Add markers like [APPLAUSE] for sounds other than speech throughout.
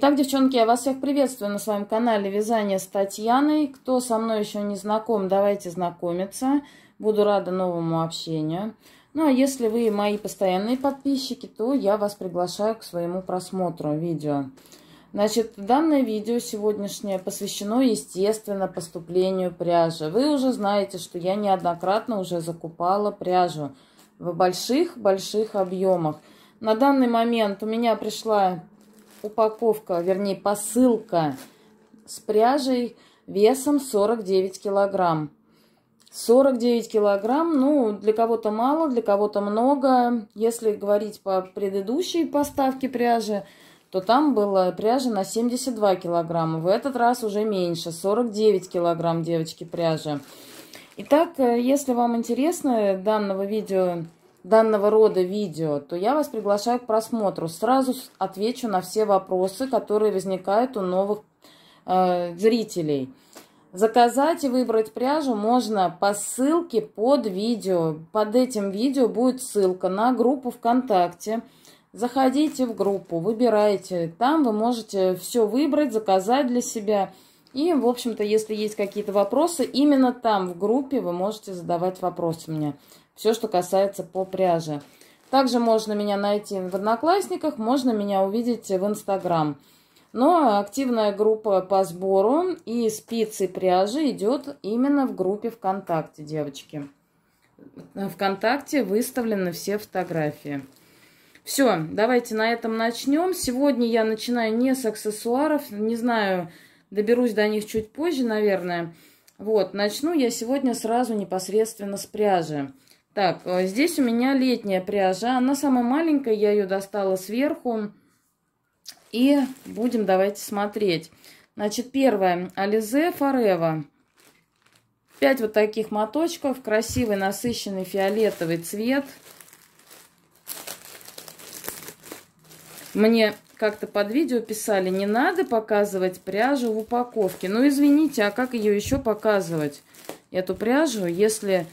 Итак, девчонки, я вас всех приветствую на своем канале Вязание с Татьяной. Кто со мной еще не знаком, давайте знакомиться. Буду рада новому общению. Ну, а если вы мои постоянные подписчики, то я вас приглашаю к своему просмотру видео. Значит, данное видео сегодняшнее посвящено, естественно, поступлению пряжи. Вы уже знаете, что я неоднократно уже закупала пряжу в больших-больших объемах. На данный момент у меня пришла упаковка, вернее посылка с пряжей весом 49 килограмм. 49 килограмм, ну, для кого-то мало, для кого-то много. Если говорить по предыдущей поставке пряжи, то там была пряжа на 72 килограмма. В этот раз уже меньше, 49 килограмм, девочки, пряжи. Итак, э, если вам интересно данного видео данного рода видео, то я вас приглашаю к просмотру. Сразу отвечу на все вопросы, которые возникают у новых э, зрителей. Заказать и выбрать пряжу можно по ссылке под видео. Под этим видео будет ссылка на группу ВКонтакте. Заходите в группу, выбирайте. Там вы можете все выбрать, заказать для себя. И, в общем-то, если есть какие-то вопросы, именно там, в группе, вы можете задавать вопросы мне. Все, что касается по пряже. Также можно меня найти в Одноклассниках, можно меня увидеть в Инстаграм. Но активная группа по сбору и спицы пряжи идет именно в группе ВКонтакте, девочки. ВКонтакте выставлены все фотографии. Все, давайте на этом начнем. Сегодня я начинаю не с аксессуаров, не знаю, доберусь до них чуть позже, наверное. Вот, начну я сегодня сразу непосредственно с пряжи. Так, э, здесь у меня летняя пряжа. Она самая маленькая, я ее достала сверху. И будем давайте смотреть. Значит, первое. Ализе Форева. Пять вот таких моточков. Красивый насыщенный фиолетовый цвет. Мне как-то под видео писали, не надо показывать пряжу в упаковке. Ну, извините, а как ее еще показывать? Эту пряжу, если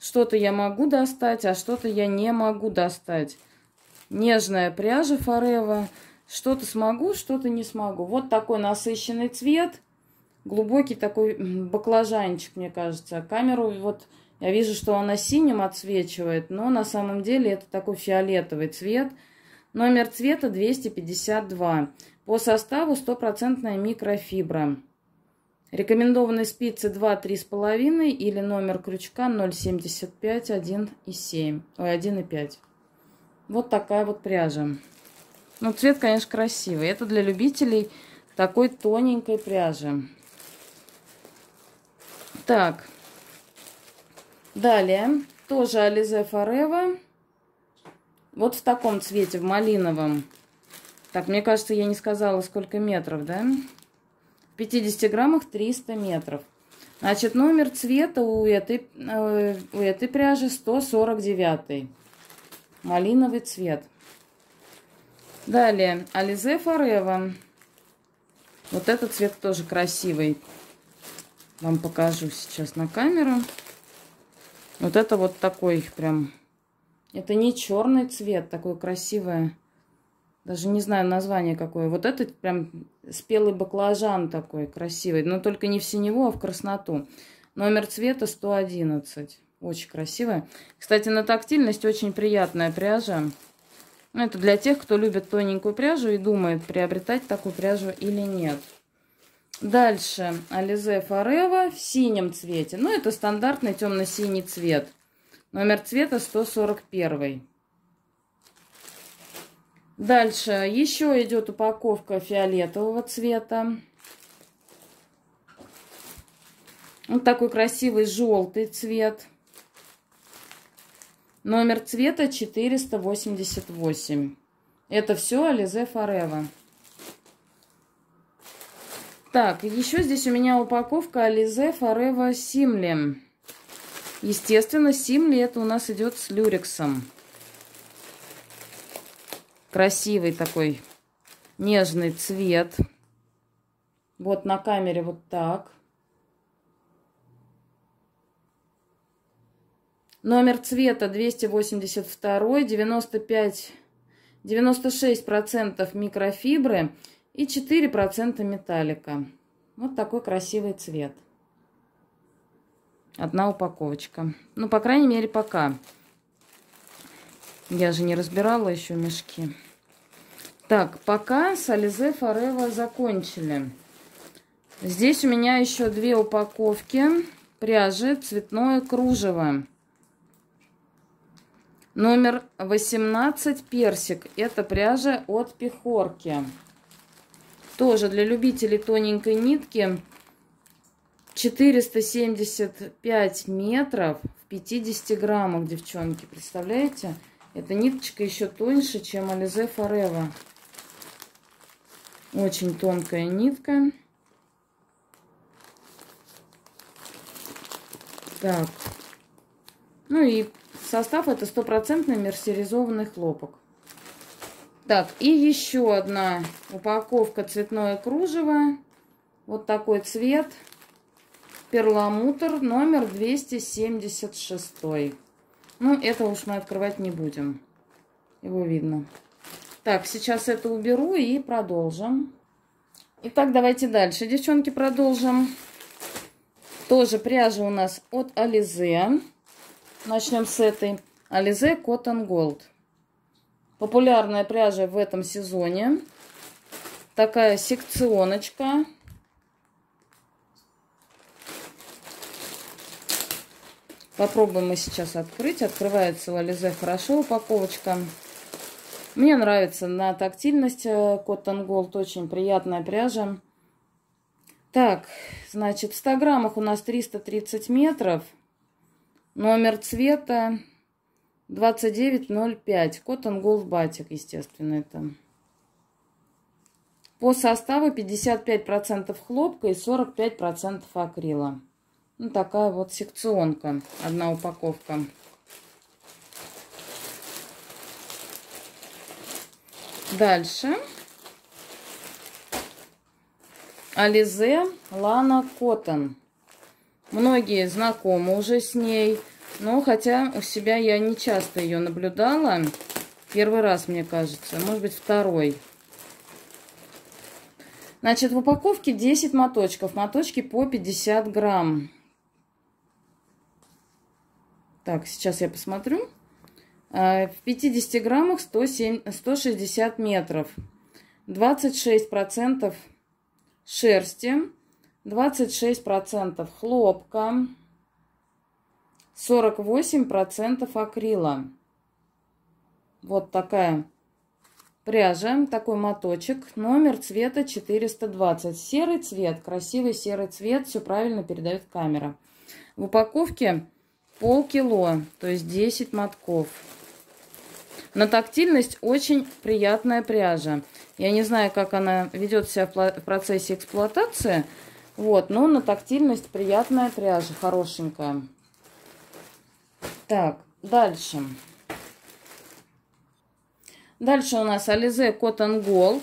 что-то я могу достать, а что-то я не могу достать. Нежная пряжа Форева. Что-то смогу, что-то не смогу. Вот такой насыщенный цвет. Глубокий такой баклажанчик, мне кажется. Камеру вот я вижу, что она синим отсвечивает, но на самом деле это такой фиолетовый цвет. Номер цвета 252. По составу стопроцентная микрофибра. Рекомендованные спицы 2-3,5 или номер крючка 0,75 1,7. Ой, 1,5. Вот такая вот пряжа. Ну, цвет, конечно, красивый. Это для любителей такой тоненькой пряжи. Так. Далее. Тоже Ализе Форева. Вот в таком цвете, в малиновом. Так, мне кажется, я не сказала, сколько метров, да? 50 граммах 300 метров. Значит, номер цвета у этой, э, у этой пряжи 149. Малиновый цвет. Далее, Ализе Форева. Вот этот цвет тоже красивый. Вам покажу сейчас на камеру. Вот это вот такой прям... Это не черный цвет, такой красивый даже не знаю название какое. Вот этот прям спелый баклажан такой красивый. Но только не в синеву, а в красноту. Номер цвета 111. Очень красивая. Кстати, на тактильность очень приятная пряжа. Ну, это для тех, кто любит тоненькую пряжу и думает, приобретать такую пряжу или нет. Дальше Ализе Форева в синем цвете. Ну, это стандартный темно-синий цвет. Номер цвета 141. Дальше еще идет упаковка фиолетового цвета. Вот такой красивый желтый цвет. Номер цвета 488. Это все Ализе Форева. Так, еще здесь у меня упаковка Ализе Форева Симли. Естественно, Симли это у нас идет с люрексом. Красивый такой нежный цвет. Вот на камере вот так. Номер цвета 282, 95, 96% микрофибры. И и 4% металлика. Вот такой красивый цвет. Одна упаковочка. Ну, по крайней мере, пока. Я же не разбирала еще мешки. Так, пока с Ализе Форева закончили. Здесь у меня еще две упаковки пряжи цветное кружево. Номер 18 персик. Это пряжа от Пехорки. Тоже для любителей тоненькой нитки. 475 метров в 50 граммах, девчонки. Представляете? Эта ниточка еще тоньше, чем Ализе Форева. Очень тонкая нитка. Так. Ну и состав это стопроцентный мерсеризованный хлопок. Так, и еще одна упаковка цветное кружево. Вот такой цвет. Перламутр номер 276. Ну, это уж мы открывать не будем. Его видно. Так, сейчас это уберу и продолжим. Итак, давайте дальше, девчонки, продолжим. Тоже пряжа у нас от Ализе. Начнем с этой. Ализе Cotton Gold. Популярная пряжа в этом сезоне. Такая секционочка. Попробуем мы сейчас открыть. Открывается у Ализе хорошо упаковочка. Мне нравится на тактильность э, Cotton Gold. Очень приятная пряжа. Так, значит, в 100 граммах у нас 330 метров. Номер цвета 2905. Cotton Gold Batik, естественно, это. По составу 55% хлопка и 45% акрила. Ну, такая вот секционка. Одна упаковка. Дальше. Ализе Лана Коттон. Многие знакомы уже с ней, но хотя у себя я не часто ее наблюдала. Первый раз, мне кажется, может быть второй. Значит, в упаковке 10 моточков. Моточки по 50 грамм. Так, сейчас я посмотрю. А, в 50 граммах 107, 160 метров. 26 процентов шерсти, 26% хлопка, 48% акрила. Вот такая пряжа, такой моточек. Номер цвета 420. Серый цвет, красивый серый цвет. Все правильно передает камера. В упаковке полкило, то есть 10 мотков. На тактильность очень приятная пряжа. Я не знаю, как она ведет себя в процессе эксплуатации. Вот, но на тактильность приятная пряжа, хорошенькая. Так, дальше. Дальше у нас Alize Cotton Gold.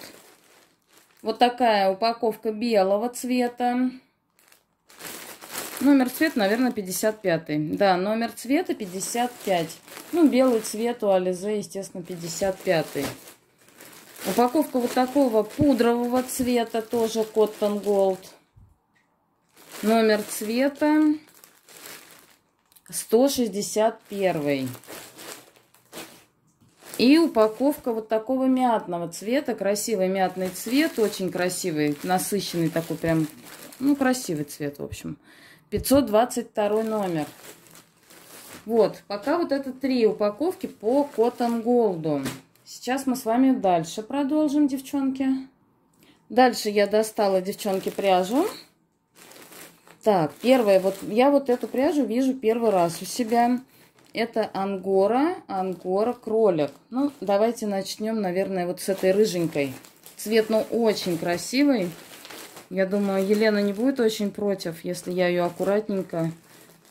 Вот такая упаковка белого цвета. Номер цвета, наверное, 55. Да, номер цвета 55. Ну, белый цвет у Ализе, естественно, 55. Упаковка вот такого пудрового цвета, тоже Cotton Gold. Номер цвета 161. И упаковка вот такого мятного цвета, красивый мятный цвет, очень красивый, насыщенный такой прям, ну, красивый цвет, в общем. 522 номер. Вот, пока вот это три упаковки по Cotton Gold. Сейчас мы с вами дальше продолжим, девчонки. Дальше я достала, девчонки, пряжу. Так, первое, вот я вот эту пряжу вижу первый раз у себя. Это ангора, ангора кролик. Ну, давайте начнем, наверное, вот с этой рыженькой. Цвет, ну, очень красивый. Я думаю, Елена не будет очень против, если я ее аккуратненько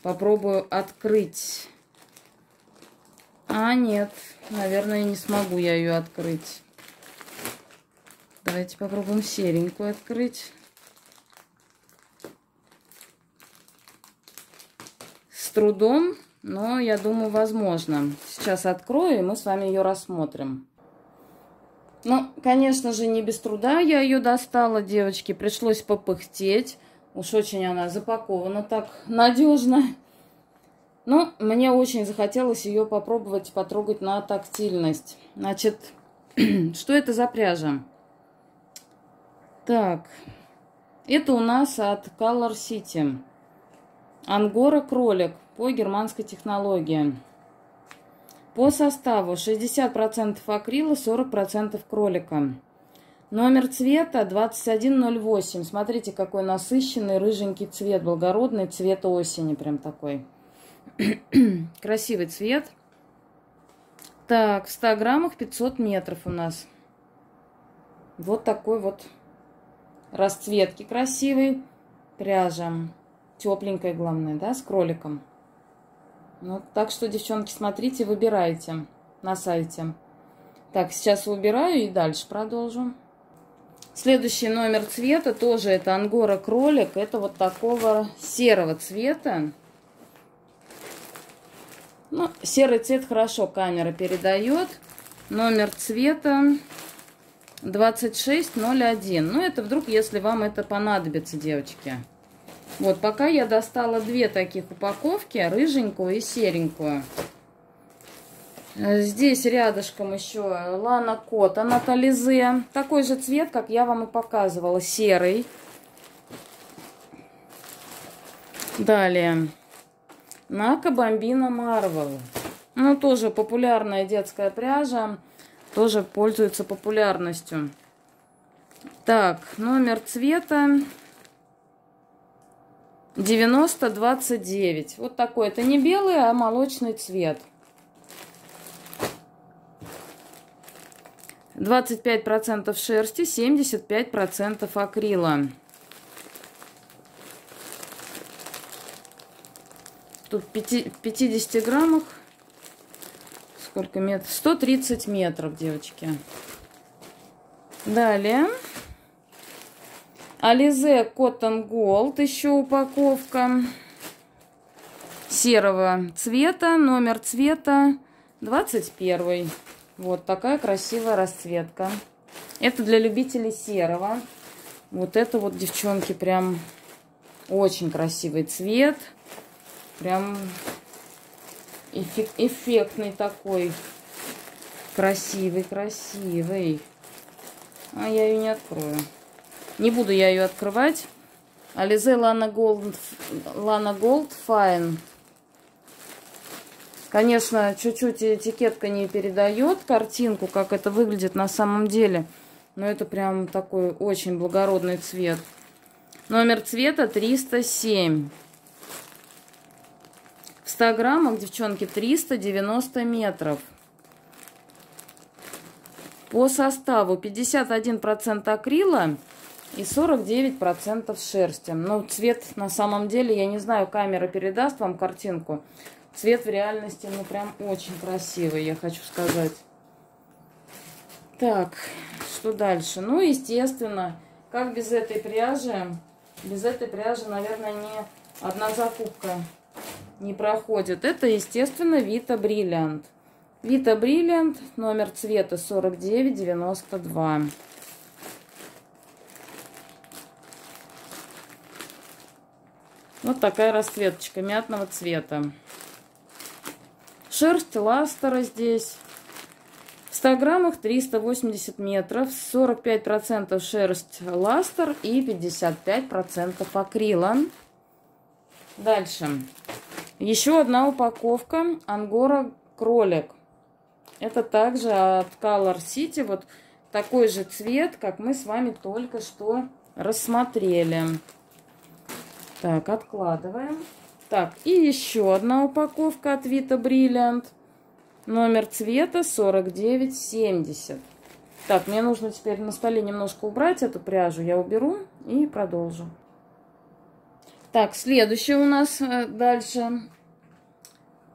попробую открыть. А, нет, наверное, не смогу я ее открыть. Давайте попробуем серенькую открыть. С трудом, но я думаю, возможно. Сейчас открою, и мы с вами ее рассмотрим. Ну, конечно же, не без труда я ее достала, девочки. Пришлось попыхтеть. Уж очень она запакована так надежно. Но мне очень захотелось ее попробовать, потрогать на тактильность. Значит, [CLEARS THROAT] что это за пряжа? Так, это у нас от Color City. Ангора кролик по германской технологии. По составу 60% акрила, 40% кролика. Номер цвета 2108. Смотрите, какой насыщенный рыженький цвет, благородный цвет осени, прям такой. [CLEARS THROAT] Красивый цвет. Так, в 100 граммах 500 метров у нас. Вот такой вот расцветки красивый. Пряжа. Тепленькая, главное, да, с кроликом. Ну, так что, девчонки, смотрите, выбирайте на сайте. Так, сейчас выбираю и дальше продолжу. Следующий номер цвета тоже это ангора кролик. Это вот такого серого цвета. Ну, серый цвет хорошо камера передает. Номер цвета 2601. Ну, это вдруг, если вам это понадобится, девочки. Вот, пока я достала две таких упаковки, рыженькую и серенькую. Здесь рядышком еще Лана Кота Натализе. Такой же цвет, как я вам и показывала, серый. Далее. Нака Бомбина Марвел. Ну, тоже популярная детская пряжа. Тоже пользуется популярностью. Так, номер цвета 9029. Вот такой. Это не белый, а молочный цвет. 25% шерсти, 75% акрила. Тут в 50 граммах сколько метров? 130 метров, девочки. Далее. Ализе Cotton Gold, еще упаковка серого цвета, номер цвета 21. Вот такая красивая расцветка. Это для любителей серого. Вот это вот, девчонки, прям очень красивый цвет. Прям эффект, эффектный такой. Красивый, красивый. А я ее не открою. Не буду я ее открывать. Alize Lana Gold, Lana Gold Fine. Конечно, чуть-чуть этикетка не передает картинку, как это выглядит на самом деле. Но это прям такой очень благородный цвет. Номер цвета 307. В 100 граммах, девчонки, 390 метров. По составу 51% акрила и 49% шерсти. Ну, цвет на самом деле, я не знаю, камера передаст вам картинку. Цвет в реальности, ну, прям очень красивый, я хочу сказать. Так, что дальше? Ну, естественно, как без этой пряжи, без этой пряжи, наверное, не одна закупка не проходит. Это, естественно, Vita Brilliant. Vita Brilliant, номер цвета 4992. Вот такая расцветочка мятного цвета. Шерсть ластера здесь. В 100 граммах 380 метров, 45% шерсть ластер и 55% акрила. Дальше. Еще одна упаковка Ангора кролик. Это также от Color City. Вот такой же цвет, как мы с вами только что рассмотрели. Так, откладываем. Так, и еще одна упаковка от Vita Brilliant. Номер цвета 4970. Так, мне нужно теперь на столе немножко убрать эту пряжу. Я уберу и продолжу. Так, следующее у нас э, дальше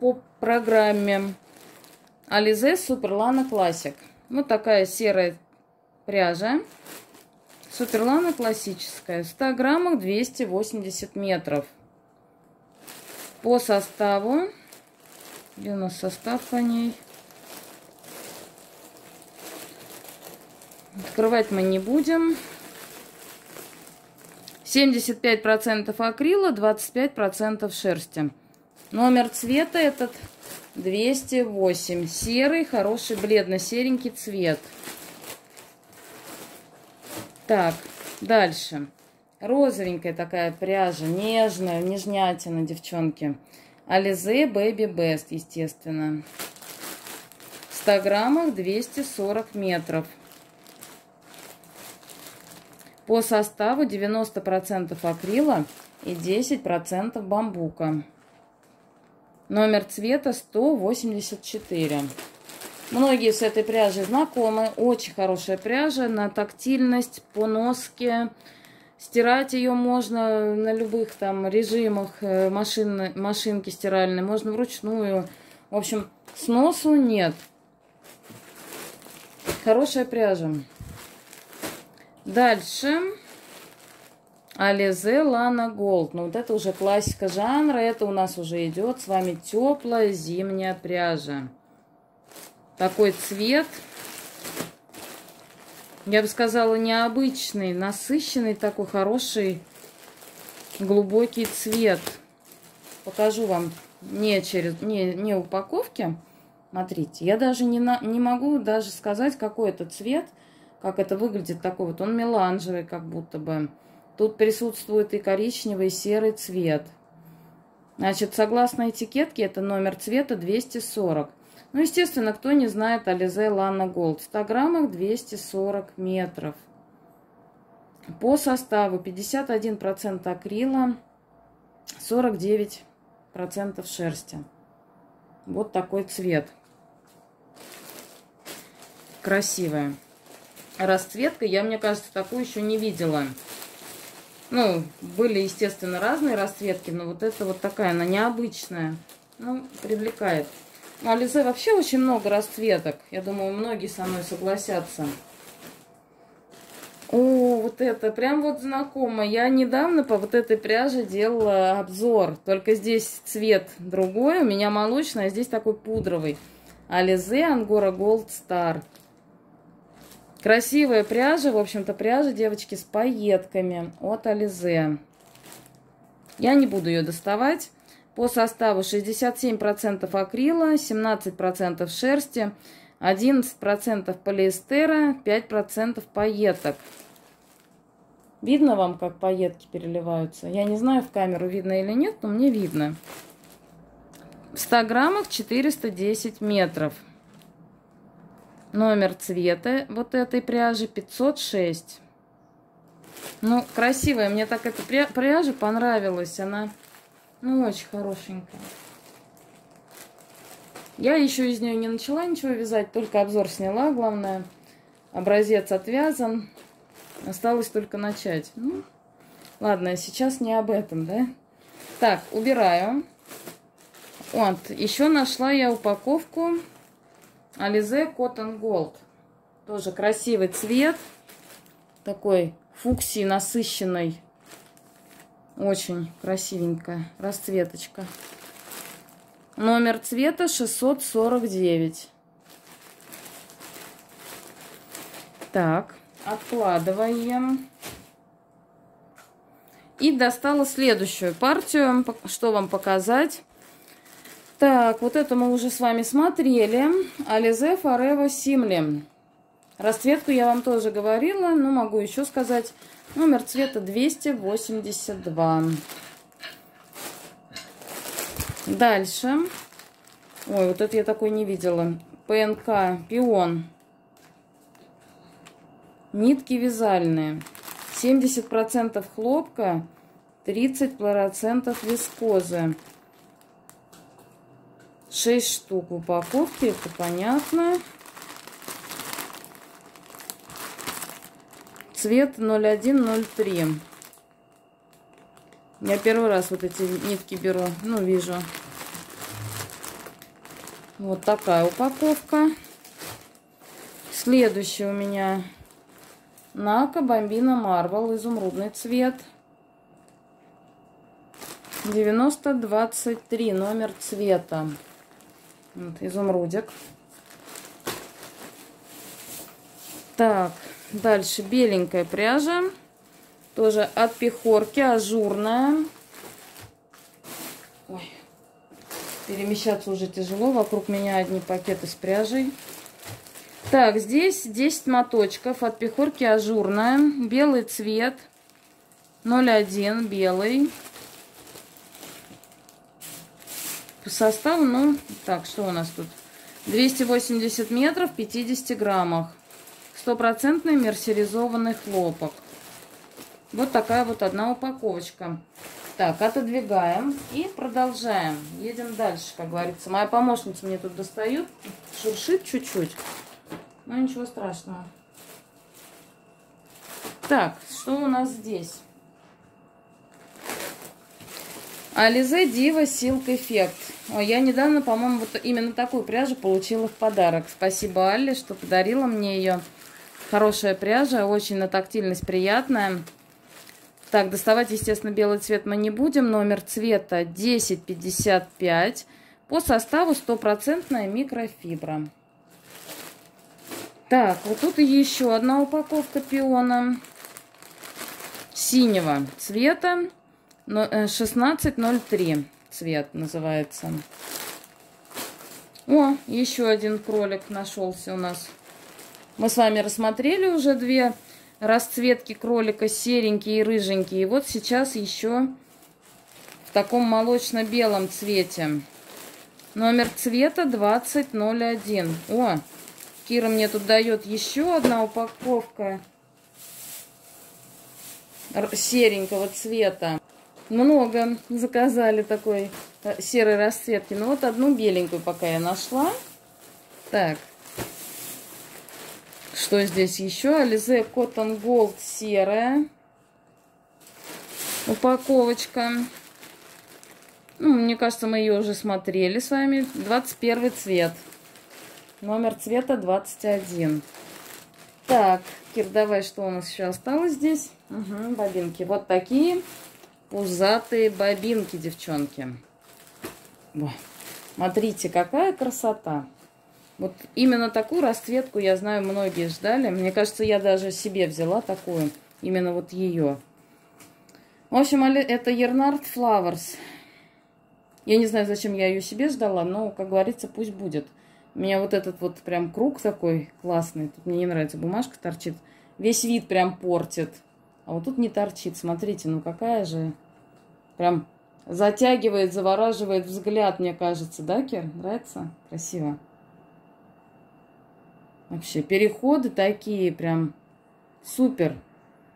по программе Alize Суперлана Classic. Вот такая серая пряжа. Суперлана классическая. В 100 граммах 280 метров. По составу. Где у нас состав по ней? Открывать мы не будем. 75% акрила, 25% шерсти. Номер цвета этот 208. Серый, хороший, бледно-серенький цвет. Так, дальше. Розовенькая такая пряжа, нежная, нежнятина, девчонки. Ализе Baby Best, естественно. В 100 граммах 240 метров. По составу 90% акрила и 10% бамбука. Номер цвета 184. Многие с этой пряжей знакомы. Очень хорошая пряжа на тактильность, по носке. Стирать ее можно на любых там режимах э, машин, машинки стиральной. Можно вручную. В общем, сносу нет. Хорошая пряжа. Дальше. Ализе Лана Голд. Ну, вот это уже классика жанра. Это у нас уже идет с вами теплая зимняя пряжа. Такой цвет. Я бы сказала, необычный, насыщенный, такой хороший, глубокий цвет. Покажу вам не через не, не упаковки. Смотрите, я даже не, на, не могу даже сказать, какой это цвет, как это выглядит такой вот. Он меланжевый, как будто бы. Тут присутствует и коричневый, и серый цвет. Значит, согласно этикетке, это номер цвета 240. Ну, естественно, кто не знает Ализе Лана Голд. В 100 граммах 240 метров. По составу 51% акрила, 49% шерсти. Вот такой цвет. Красивая. Расцветка, я, мне кажется, такую еще не видела. Ну, были, естественно, разные расцветки, но вот это вот такая, она необычная. Ну, привлекает. Ализе вообще очень много расцветок. Я думаю, многие со мной согласятся. О, вот это прям вот знакомо. Я недавно по вот этой пряже делала обзор. Только здесь цвет другой. У меня молочный, а здесь такой пудровый. Ализе Ангора Gold Star. Красивая пряжа, в общем-то, пряжа, девочки, с пайетками от Ализе. Я не буду ее доставать. По составу 67% акрила, 17% шерсти, 11% полиэстера, 5% пайеток. Видно вам, как пайетки переливаются? Я не знаю, в камеру видно или нет, но мне видно. В 100 граммах 410 метров. Номер цвета вот этой пряжи 506. Ну, красивая. Мне так эта пряжа понравилась. Она, ну, очень хорошенькая. Я еще из нее не начала ничего вязать, только обзор сняла, главное. Образец отвязан. Осталось только начать. Ну, ладно, сейчас не об этом, да? Так, убираю. Вот, еще нашла я упаковку Ализе Cotton Gold. Тоже красивый цвет. Такой фуксии насыщенной. Очень красивенькая расцветочка. Номер цвета 649. Так, откладываем. И достала следующую партию. Что вам показать? Так, вот это мы уже с вами смотрели. Ализе Форева Симли. Расцветку я вам тоже говорила, но могу еще сказать. Номер цвета 282. Дальше. Ой, вот это я такой не видела. ПНК Пион. Нитки вязальные. 70% хлопка, 30% вискозы. 6 штук в упаковке, это понятно. Цвет 0103. Я первый раз вот эти нитки беру, ну, вижу. Вот такая упаковка. Следующий у меня Нака Бомбина Марвел, изумрудный цвет. 9023, номер цвета. Вот, изумрудик. Так, дальше беленькая пряжа. Тоже от пехорки, ажурная. Ой, перемещаться уже тяжело. Вокруг меня одни пакеты с пряжей. Так, здесь 10 моточков от пехорки ажурная. Белый цвет. 0,1 белый. По составу, ну, так, что у нас тут? 280 метров, 50 граммах. Стопроцентный мерсеризованный хлопок. Вот такая вот одна упаковочка. Так, отодвигаем и продолжаем. Едем дальше, как говорится. Моя помощница мне тут достает, шуршит чуть-чуть. Но ничего страшного. Так, что у нас здесь? Ализе Дива Силк Эффект. Ой, я недавно, по-моему, вот именно такую пряжу получила в подарок. Спасибо Алле, что подарила мне ее. Хорошая пряжа, очень на тактильность приятная. Так, доставать, естественно, белый цвет мы не будем. Номер цвета 1055. По составу стопроцентная микрофибра. Так, вот тут еще одна упаковка пиона синего цвета. 1603 э, цвет называется. О, еще один кролик нашелся у нас. Мы с вами рассмотрели уже две расцветки кролика, серенький и рыженький. И вот сейчас еще в таком молочно-белом цвете. Номер цвета 2001. О, Кира мне тут дает еще одна упаковка серенького цвета много заказали такой э, серой расцветки. Ну вот одну беленькую пока я нашла. Так. Что здесь еще? Ализе Cotton Gold серая. Упаковочка. Ну, мне кажется, мы ее уже смотрели с вами. 21 цвет. Номер цвета 21. Так, Кир, давай, что у нас еще осталось здесь? Угу, бобинки. Вот такие пузатые бобинки, девчонки. Смотрите, какая красота. Вот именно такую расцветку, я знаю, многие ждали. Мне кажется, я даже себе взяла такую. Именно вот ее. В общем, это Ернард Flowers. Я не знаю, зачем я ее себе ждала, но, как говорится, пусть будет. У меня вот этот вот прям круг такой классный. Тут мне не нравится, бумажка торчит. Весь вид прям портит. А вот тут не торчит. Смотрите, ну какая же... Прям затягивает, завораживает взгляд, мне кажется. Да, Кир? Нравится? Красиво. Вообще, переходы такие прям супер.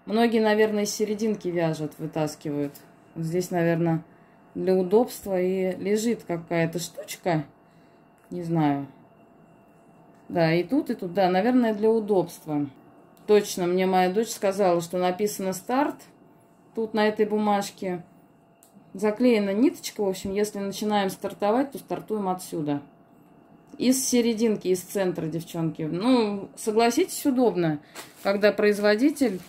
Многие, наверное, из серединки вяжут, вытаскивают. Здесь, наверное, для удобства и лежит какая-то штучка. Не знаю. Да, и тут, и тут. Да, наверное, для удобства. Точно, мне моя дочь сказала, что написано «старт» тут на этой бумажке. Заклеена ниточка, в общем, если начинаем стартовать, то стартуем отсюда. Из серединки, из центра, девчонки. Ну, согласитесь, удобно, когда производитель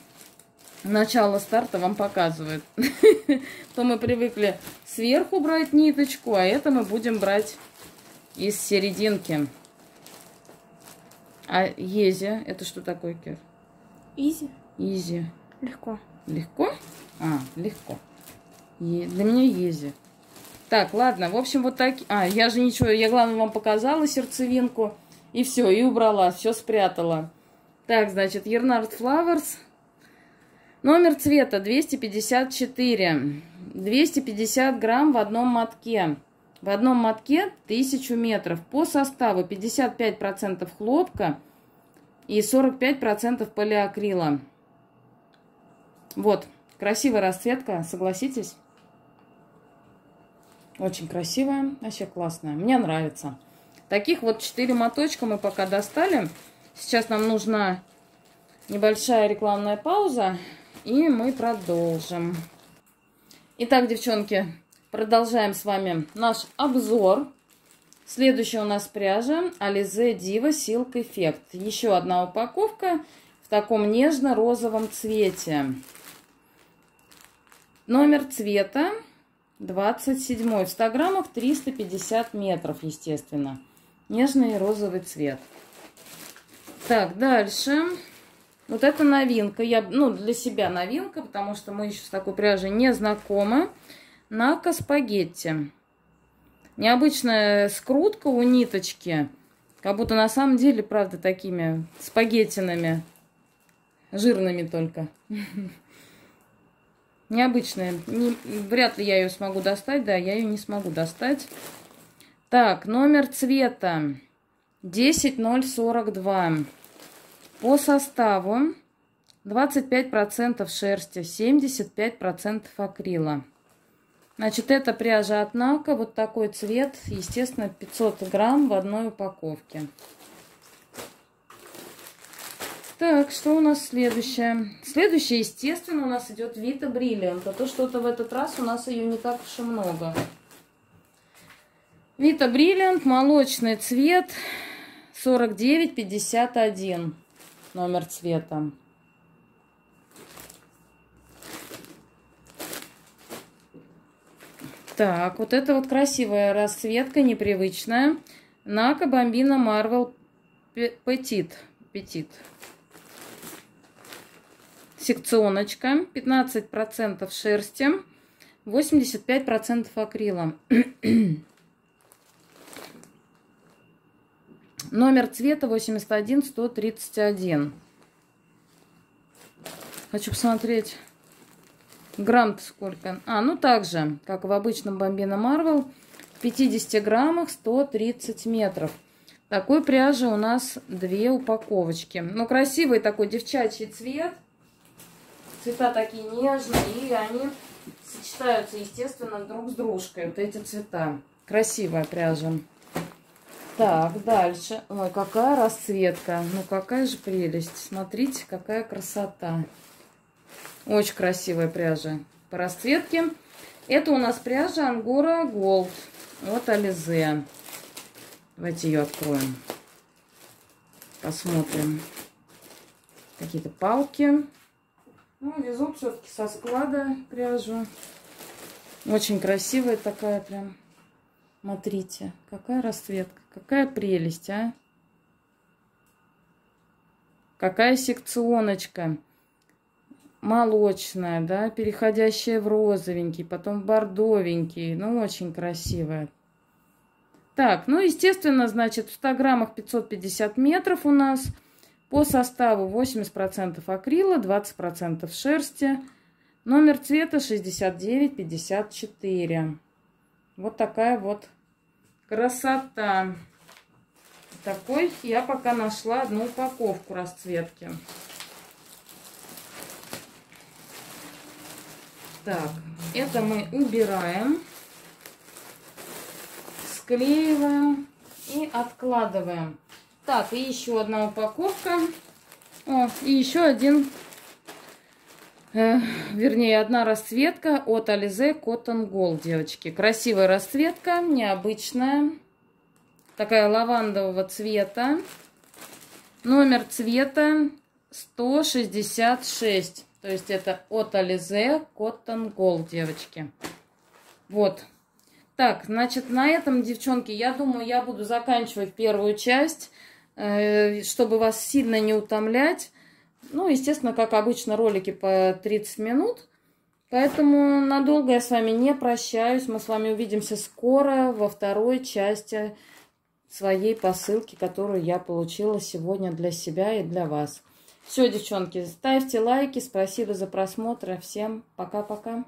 начало старта вам показывает. [LAUGHS] То мы привыкли сверху брать ниточку, а это мы будем брать из серединки. А easy, это что такое, Кир? Easy. Easy. Легко. Легко? А, легко. Е для меня easy. Так, ладно, в общем, вот так. А, я же ничего, я главное вам показала сердцевинку. И все, и убрала, все спрятала. Так, значит, Ернард Флаверс. Номер цвета 254. 250 грамм в одном мотке. В одном мотке 1000 метров. По составу 55% хлопка и 45% полиакрила. Вот, красивая расцветка, согласитесь? Очень красивая, вообще классная. Мне нравится. Таких вот 4 моточка мы пока достали. Сейчас нам нужна небольшая рекламная пауза. И мы продолжим. Итак, девчонки, продолжаем с вами наш обзор. Следующая у нас пряжа Alize Diva Silk Effect. Еще одна упаковка в таком нежно-розовом цвете. Номер цвета 27. В 100 граммах 350 метров, естественно. Нежный розовый цвет. Так, дальше. Вот это новинка. Я, ну, для себя новинка, потому что мы еще с такой пряжей не знакомы. Нака спагетти. Необычная скрутка у ниточки. Как будто на самом деле, правда, такими спагеттинами. Жирными только. [LAUGHS] Необычная. Не, вряд ли я ее смогу достать. Да, я ее не смогу достать. Так, номер цвета 10042. По составу 25% шерсти, 75% акрила. Значит, это пряжа от Нака. Вот такой цвет. Естественно, 500 грамм в одной упаковке. Так, что у нас следующее? Следующее, естественно, у нас идет Vita Brilliant. А то что-то в этот раз у нас ее не так уж и много. Vita Brilliant, молочный цвет, 4951 номер цвета. Так, вот это вот красивая расцветка, непривычная. Нака Бомбина Marvel Petit. Petit секционочка, 15% шерсти, 85% акрила. [CLEARS THROAT] Номер цвета 81131. Хочу посмотреть грамм сколько. А, ну так же, как в обычном бомбино Марвел. В 50 граммах 130 метров. Такой пряжи у нас две упаковочки. Ну, красивый такой девчачий цвет. Цвета такие нежные, и они сочетаются, естественно, друг с дружкой. Вот эти цвета. Красивая пряжа. Так, дальше. Ой, какая расцветка. Ну, какая же прелесть. Смотрите, какая красота. Очень красивая пряжа по расцветке. Это у нас пряжа Ангора Голд от Ализе. Давайте ее откроем. Посмотрим. Какие-то палки. Ну, везут все-таки со склада пряжу. Очень красивая такая прям. Смотрите, какая расцветка, какая прелесть, а. Какая секционочка. Молочная, да, переходящая в розовенький, потом в бордовенький. Ну, очень красивая. Так, ну, естественно, значит, в 100 граммах 550 метров у нас – по составу 80% акрила, 20% шерсти. Номер цвета 6954. Вот такая вот красота. Такой я пока нашла одну упаковку расцветки. Так, это мы убираем, склеиваем и откладываем. Так, и еще одна упаковка. О, и еще один, э, вернее, одна расцветка от Alize Cotton Gold, девочки. Красивая расцветка, необычная. Такая лавандового цвета. Номер цвета 166. То есть это от Alize Cotton Gold, девочки. Вот. Так, значит, на этом, девчонки, я думаю, я буду заканчивать первую часть. Э, чтобы вас сильно не утомлять. Ну, естественно, как обычно, ролики по 30 минут. Поэтому надолго я с вами не прощаюсь. Мы с вами увидимся скоро во второй части своей посылки, которую я получила сегодня для себя и для вас. Все, девчонки, ставьте лайки. Спасибо за просмотр. Всем пока-пока.